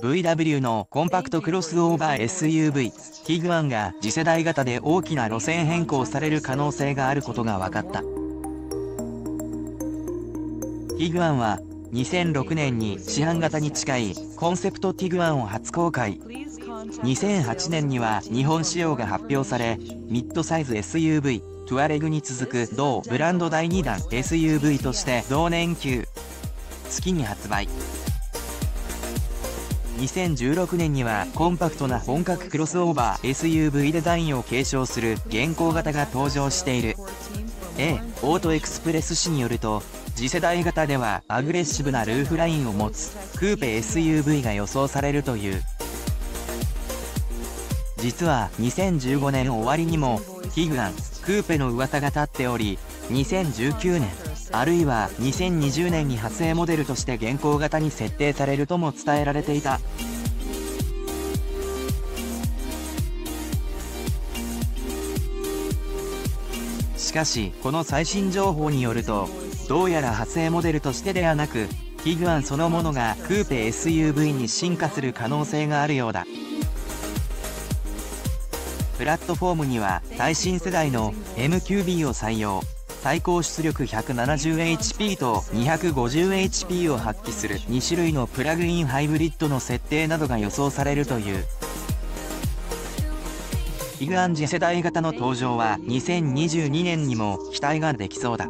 VW のコンパクトクロスオーバー SUV、ティグワンが次世代型で大きな路線変更される可能性があることが分かった。ティグワンは2006年に市販型に近いコンセプトティグワンを初公開。2008年には日本仕様が発表され、ミッドサイズ SUV、トゥアレグに続く同ブランド第2弾 SUV として同年級月に発売。2016年にはコンパクトな本格クロスオーバー SUV デザインを継承する現行型が登場している A オートエクスプレス誌によると次世代型ではアグレッシブなルーフラインを持つクーペ SUV が予想されるという実は2015年終わりにもティグアンクーペの噂が立っており2019年あるいは2020年に発生モデルとして現行型に設定されるとも伝えられていた。しかし、この最新情報によると、どうやら派生モデルとしてではなく、ティグアンそのものがクーペ SUV に進化する可能性があるようだ。プラットフォームには最新世代の MQB を採用。最高出力 170HP と 250HP を発揮する2種類のプラグインハイブリッドの設定などが予想されるというイグアンジ世代型の登場は2022年にも期待ができそうだ。